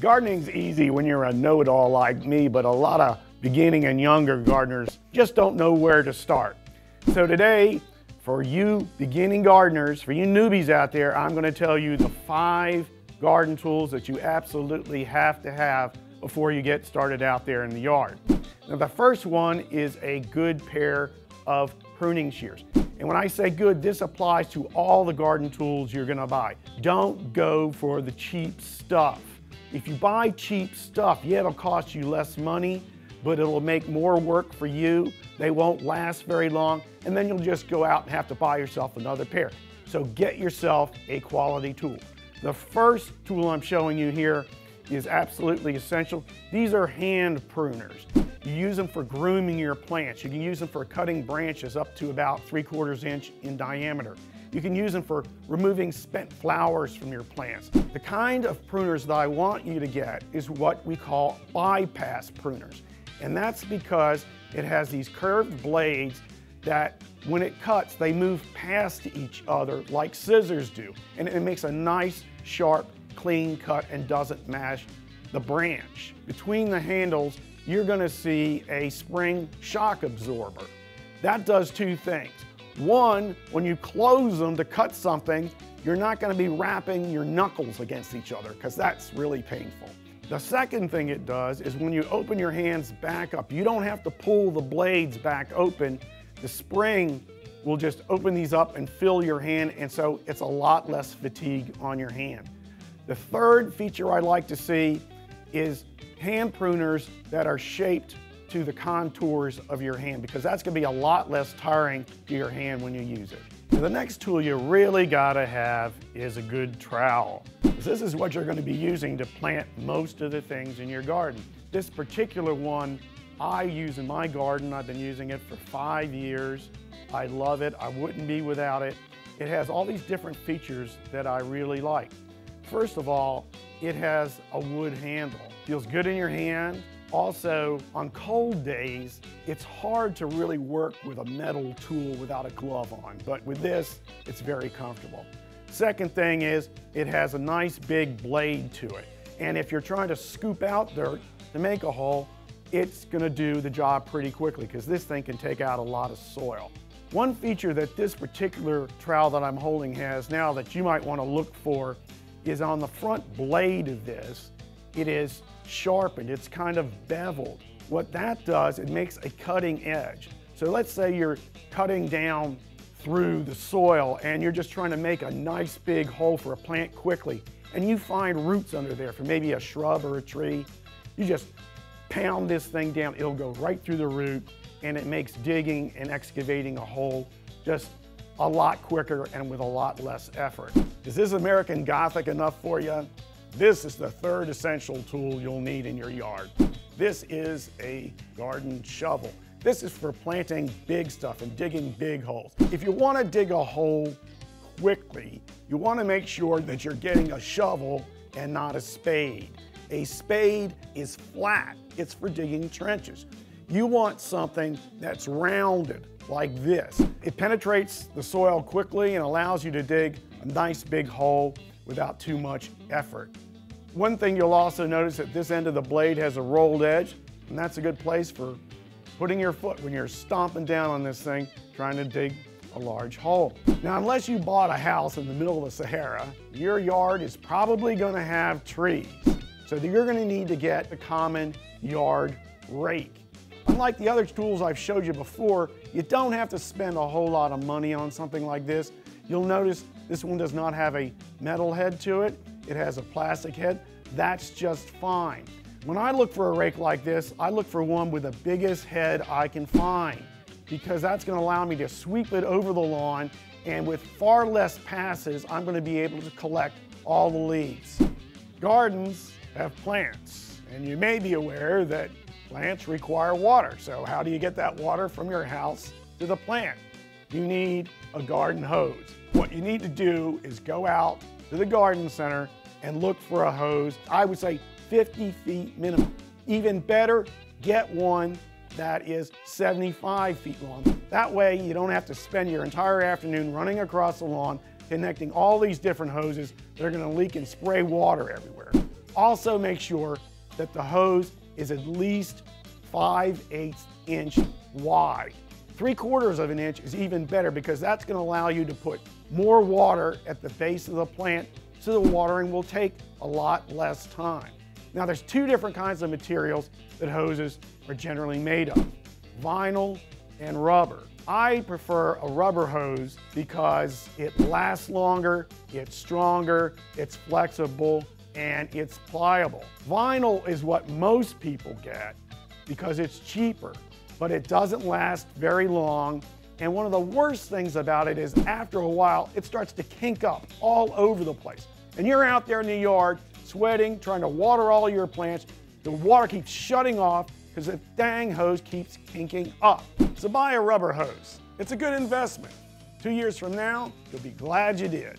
Gardening's easy when you're a know-it-all like me, but a lot of beginning and younger gardeners just don't know where to start. So today, for you beginning gardeners, for you newbies out there, I'm gonna tell you the five garden tools that you absolutely have to have before you get started out there in the yard. Now the first one is a good pair of pruning shears. And when I say good, this applies to all the garden tools you're gonna buy. Don't go for the cheap stuff. If you buy cheap stuff, yeah, it'll cost you less money, but it'll make more work for you. They won't last very long, and then you'll just go out and have to buy yourself another pair. So get yourself a quality tool. The first tool I'm showing you here is absolutely essential. These are hand pruners. You use them for grooming your plants. You can use them for cutting branches up to about three quarters inch in diameter. You can use them for removing spent flowers from your plants. The kind of pruners that I want you to get is what we call bypass pruners. And that's because it has these curved blades that when it cuts, they move past each other like scissors do. And it makes a nice, sharp, clean cut and doesn't mash the branch. Between the handles, you're gonna see a spring shock absorber. That does two things. One, when you close them to cut something, you're not gonna be wrapping your knuckles against each other because that's really painful. The second thing it does is when you open your hands back up, you don't have to pull the blades back open. The spring will just open these up and fill your hand, and so it's a lot less fatigue on your hand. The third feature I like to see is hand pruners that are shaped to the contours of your hand because that's gonna be a lot less tiring to your hand when you use it. Now, the next tool you really gotta have is a good trowel. This is what you're gonna be using to plant most of the things in your garden. This particular one I use in my garden. I've been using it for five years. I love it. I wouldn't be without it. It has all these different features that I really like. First of all, it has a wood handle. Feels good in your hand. Also, on cold days, it's hard to really work with a metal tool without a glove on, but with this, it's very comfortable. Second thing is, it has a nice big blade to it. And if you're trying to scoop out dirt to make a hole, it's gonna do the job pretty quickly because this thing can take out a lot of soil. One feature that this particular trowel that I'm holding has now that you might wanna look for is on the front blade of this, it is sharpened, it's kind of beveled. What that does, it makes a cutting edge. So let's say you're cutting down through the soil and you're just trying to make a nice big hole for a plant quickly and you find roots under there for maybe a shrub or a tree. You just pound this thing down, it'll go right through the root and it makes digging and excavating a hole just a lot quicker and with a lot less effort. Is this American Gothic enough for you? This is the third essential tool you'll need in your yard. This is a garden shovel. This is for planting big stuff and digging big holes. If you want to dig a hole quickly, you want to make sure that you're getting a shovel and not a spade. A spade is flat. It's for digging trenches. You want something that's rounded like this. It penetrates the soil quickly and allows you to dig a nice big hole without too much effort. One thing you'll also notice that this end of the blade has a rolled edge, and that's a good place for putting your foot when you're stomping down on this thing, trying to dig a large hole. Now, unless you bought a house in the middle of the Sahara, your yard is probably gonna have trees. So you're gonna need to get a common yard rake. Unlike the other tools I've showed you before, you don't have to spend a whole lot of money on something like this. You'll notice this one does not have a metal head to it. It has a plastic head. That's just fine. When I look for a rake like this, I look for one with the biggest head I can find because that's gonna allow me to sweep it over the lawn and with far less passes, I'm gonna be able to collect all the leaves. Gardens have plants, and you may be aware that plants require water. So how do you get that water from your house to the plant? You need a garden hose. What you need to do is go out to the garden center and look for a hose, I would say 50 feet minimum. Even better, get one that is 75 feet long. That way you don't have to spend your entire afternoon running across the lawn connecting all these different hoses that are gonna leak and spray water everywhere. Also make sure that the hose is at least 5 8 inch wide. Three quarters of an inch is even better because that's gonna allow you to put more water at the base of the plant so the watering will take a lot less time. Now there's two different kinds of materials that hoses are generally made of, vinyl and rubber. I prefer a rubber hose because it lasts longer, it's stronger, it's flexible, and it's pliable. Vinyl is what most people get because it's cheaper, but it doesn't last very long. And one of the worst things about it is after a while, it starts to kink up all over the place. And you're out there in the yard sweating, trying to water all your plants. The water keeps shutting off because the dang hose keeps kinking up. So buy a rubber hose. It's a good investment. Two years from now, you'll be glad you did.